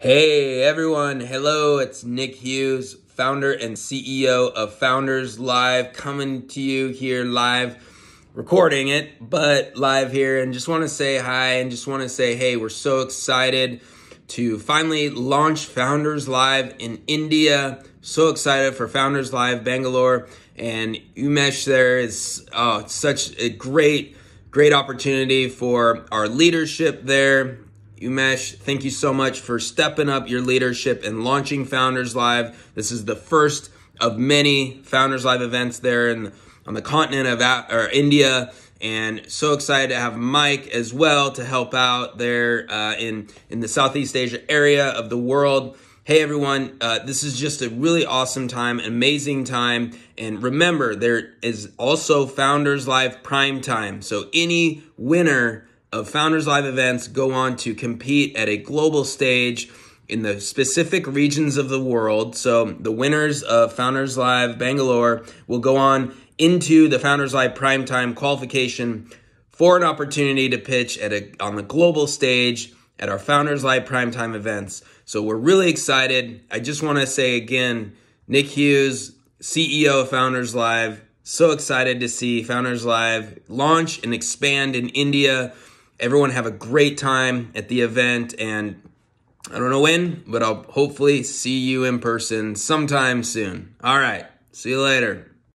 Hey everyone, hello, it's Nick Hughes, founder and CEO of Founders Live, coming to you here live, recording it, but live here, and just want to say hi and just want to say, hey, we're so excited to finally launch Founders Live in India. So excited for Founders Live Bangalore. And Umesh there is oh, such a great, great opportunity for our leadership there Umesh, thank you so much for stepping up your leadership and launching Founders Live. This is the first of many Founders Live events there in, on the continent of or India. And so excited to have Mike as well to help out there uh, in, in the Southeast Asia area of the world. Hey everyone, uh, this is just a really awesome time, amazing time. And remember, there is also Founders Live Prime Time. So any winner of Founders Live events go on to compete at a global stage in the specific regions of the world. So the winners of Founders Live Bangalore will go on into the Founders Live primetime qualification for an opportunity to pitch at a on the global stage at our Founders Live primetime events. So we're really excited. I just want to say again, Nick Hughes, CEO of Founders Live, so excited to see Founders Live launch and expand in India. Everyone have a great time at the event and I don't know when, but I'll hopefully see you in person sometime soon. All right. See you later.